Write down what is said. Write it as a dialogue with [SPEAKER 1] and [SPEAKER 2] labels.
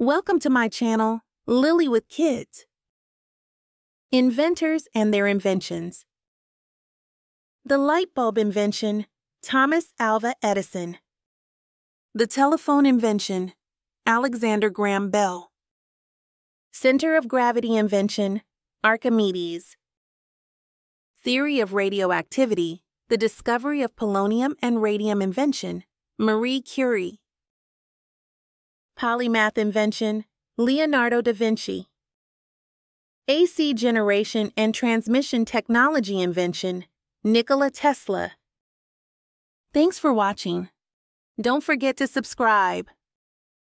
[SPEAKER 1] Welcome to my channel, Lily with Kids. Inventors and their inventions. The light bulb invention, Thomas Alva Edison. The telephone invention, Alexander Graham Bell. Center of gravity invention, Archimedes. Theory of radioactivity, the discovery of polonium and radium invention, Marie Curie. Polymath invention, Leonardo da Vinci. AC generation and transmission technology invention, Nikola Tesla. Thanks for watching. Don't forget to subscribe.